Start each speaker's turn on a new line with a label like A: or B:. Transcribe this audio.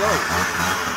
A: road.